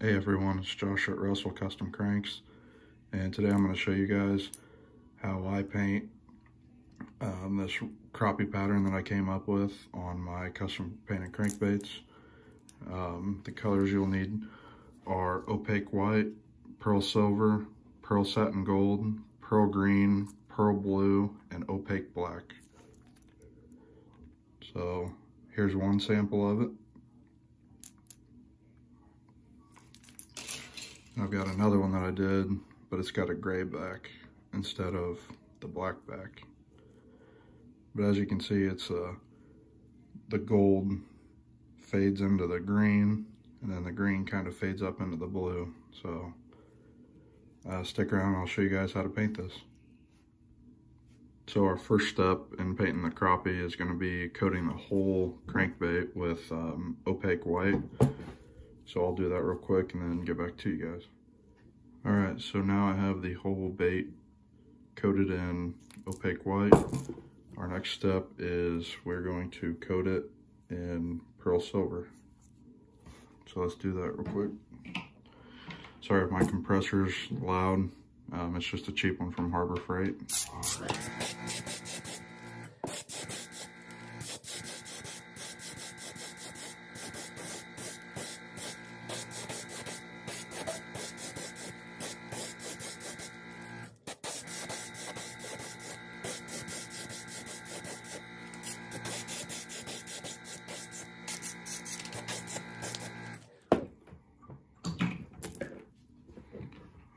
Hey everyone, it's Josh at Russell Custom Cranks and today I'm going to show you guys how I paint um, this crappie pattern that I came up with on my custom painted crankbaits. Um, the colors you'll need are opaque white, pearl silver, pearl satin gold, pearl green, pearl blue, and opaque black. So here's one sample of it. I've got another one that I did, but it's got a gray back instead of the black back. But as you can see, it's uh, the gold fades into the green, and then the green kind of fades up into the blue. So uh, stick around, I'll show you guys how to paint this. So our first step in painting the crappie is going to be coating the whole crankbait with um, opaque white. So I'll do that real quick and then get back to you guys. All right, so now I have the whole bait coated in opaque white. Our next step is we're going to coat it in pearl silver. So let's do that real quick. Sorry if my compressor's loud. Um, it's just a cheap one from Harbor Freight.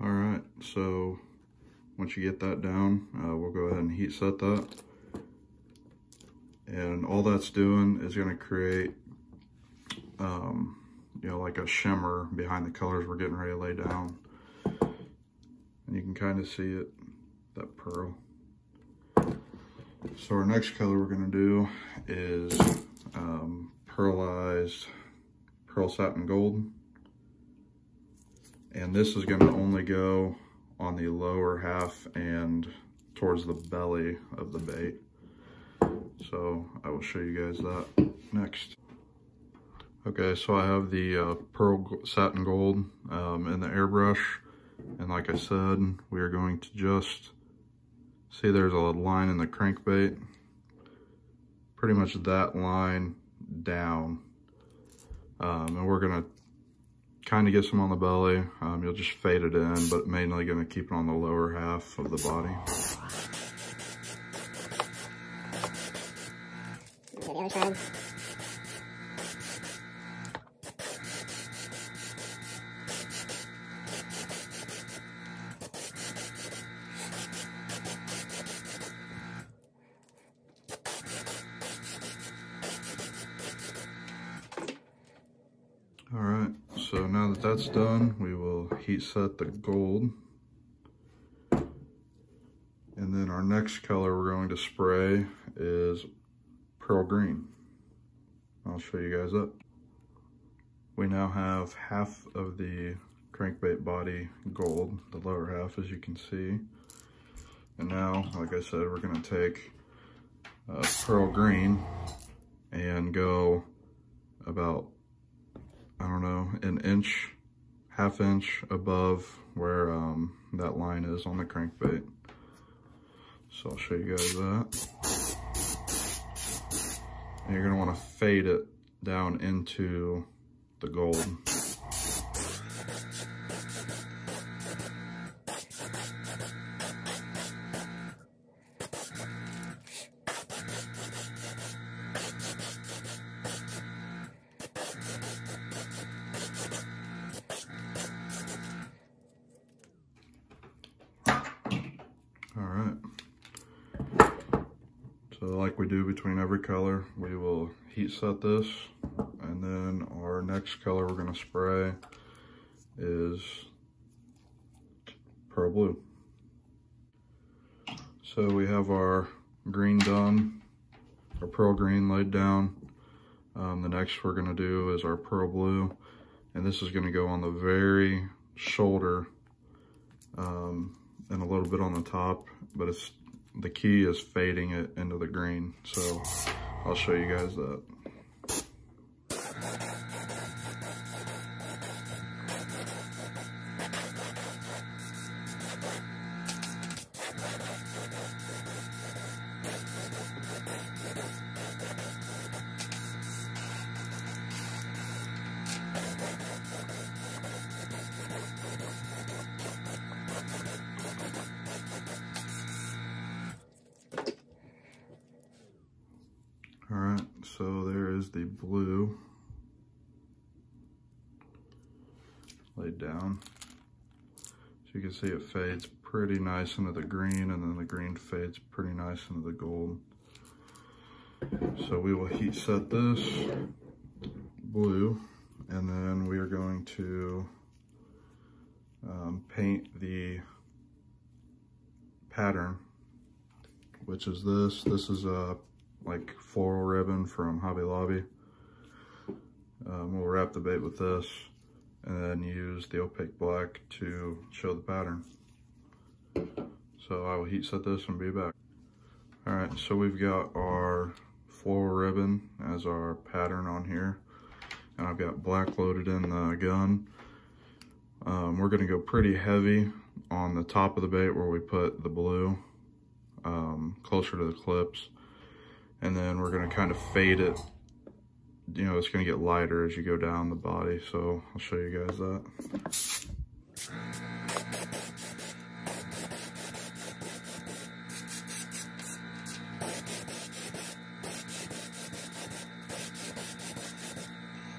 All right, so once you get that down, uh, we'll go ahead and heat set that. And all that's doing is gonna create, um, you know, like a shimmer behind the colors we're getting ready to lay down. And you can kind of see it, that pearl. So our next color we're gonna do is um, pearlized pearl satin gold. And this is gonna only go on the lower half and towards the belly of the bait. So I will show you guys that next. Okay, so I have the uh, pearl satin gold um, in the airbrush. And like I said, we are going to just, see there's a line in the crankbait. Pretty much that line down. Um, and we're gonna kind of get some on the belly. Um, you'll just fade it in, but mainly gonna keep it on the lower half of the body. the other side. All right, so now that that's done, we will heat set the gold. And then our next color we're going to spray is pearl green. I'll show you guys that. We now have half of the crankbait body gold, the lower half as you can see. And now, like I said, we're gonna take uh, pearl green and go about I don't know, an inch, half inch above where um, that line is on the crankbait. So I'll show you guys that. And you're gonna wanna fade it down into the gold. So like we do between every color, we will heat set this. And then our next color we're gonna spray is pearl blue. So we have our green done, our pearl green laid down. Um, the next we're gonna do is our pearl blue. And this is gonna go on the very shoulder um, and a little bit on the top, but it's the key is fading it into the green. So I'll show you guys that. Down. So you can see it fades pretty nice into the green and then the green fades pretty nice into the gold. So we will heat set this blue and then we are going to um, paint the pattern which is this. This is a like floral ribbon from Hobby Lobby. Um, we'll wrap the bait with this and then use the opaque black to show the pattern. So I will heat set this and be back. All right, so we've got our floral ribbon as our pattern on here. And I've got black loaded in the gun. Um, we're gonna go pretty heavy on the top of the bait where we put the blue um, closer to the clips. And then we're gonna kind of fade it. You know, it's gonna get lighter as you go down the body. So I'll show you guys that.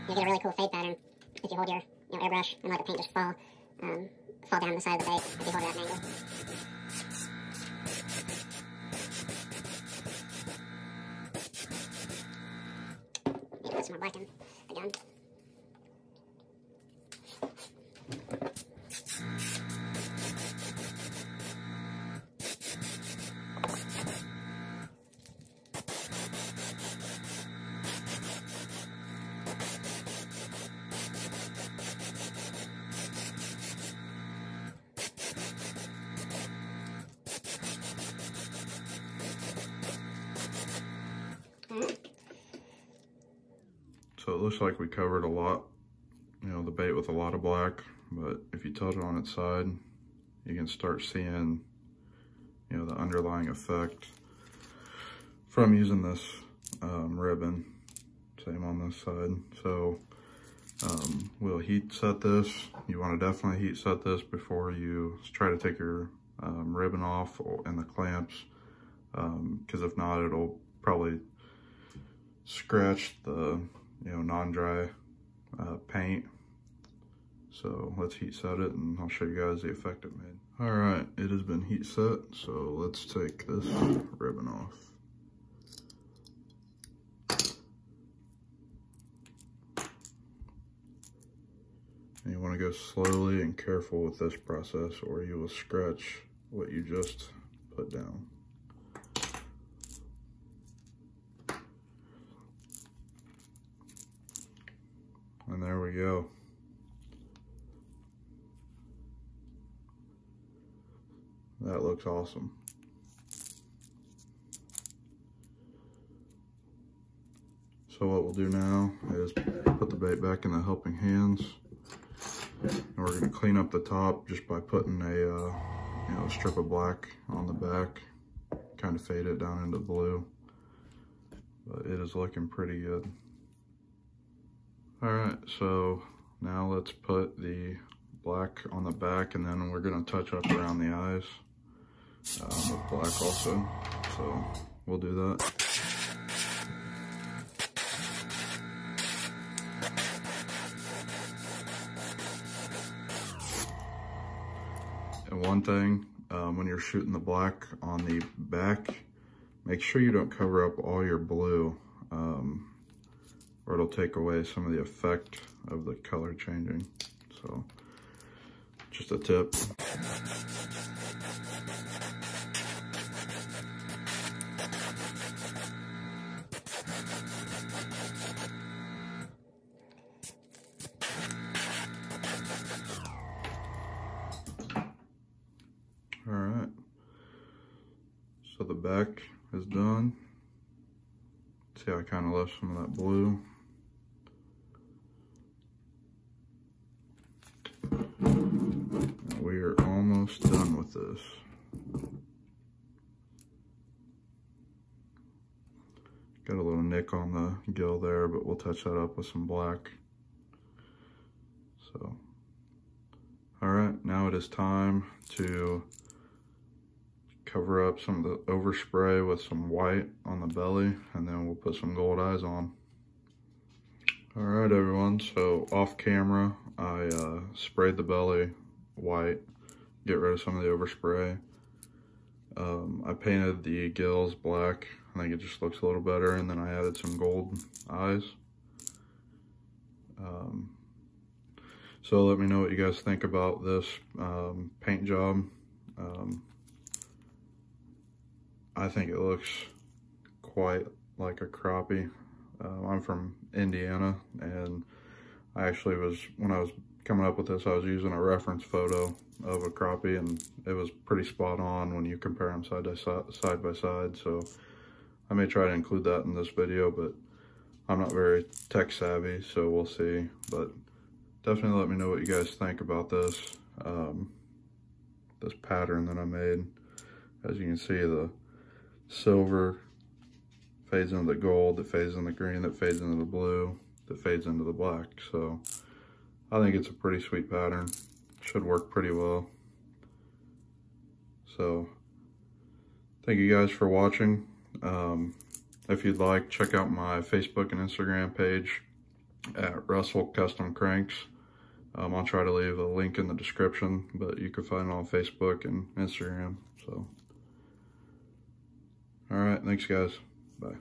You get a really cool fade pattern if you hold your you know, airbrush and let the paint just fall, um, fall down the side of the bait if you hold it at an angle. So it looks like we covered a lot, you know, the bait with a lot of black, but if you tilt it on its side, you can start seeing, you know, the underlying effect from using this um, ribbon. Same on this side. So um, we'll heat set this. You want to definitely heat set this before you try to take your um, ribbon off and the clamps, because if not, it'll probably scratch the you know, non-dry uh, paint. So let's heat set it and I'll show you guys the effect it made. All right, it has been heat set. So let's take this ribbon off. And you wanna go slowly and careful with this process or you will scratch what you just put down. And there we go. That looks awesome. So what we'll do now is put the bait back in the helping hands. And we're gonna clean up the top just by putting a uh, you know, strip of black on the back. Kind of fade it down into blue. But it is looking pretty good. All right, so now let's put the black on the back and then we're gonna touch up around the eyes uh, with black also. So we'll do that. And one thing, um, when you're shooting the black on the back, make sure you don't cover up all your blue. Um, or it'll take away some of the effect of the color changing. So just a tip. All right. So the back is done. See how I kind of left some of that blue. We are almost done with this. Got a little nick on the gill there, but we'll touch that up with some black. So, all right, now it is time to cover up some of the overspray with some white on the belly, and then we'll put some gold eyes on. All right, everyone. So off camera, I uh, sprayed the belly white, get rid of some of the overspray. Um, I painted the gills black. I think it just looks a little better. And then I added some gold eyes. Um, so let me know what you guys think about this um, paint job. Um, I think it looks quite like a crappie. Uh, I'm from Indiana and I actually was, when I was coming up with this, I was using a reference photo of a crappie and it was pretty spot on when you compare them side, side, side by side. So I may try to include that in this video, but I'm not very tech savvy, so we'll see. But definitely let me know what you guys think about this, um, this pattern that I made. As you can see, the silver fades into the gold, that fades into the green, that fades into the blue, that fades into the black. So I think it's a pretty sweet pattern. Should work pretty well. So thank you guys for watching. Um, if you'd like, check out my Facebook and Instagram page at Russell Custom Cranks. Um, I'll try to leave a link in the description, but you can find it on Facebook and Instagram. So, all right, thanks guys. Bye.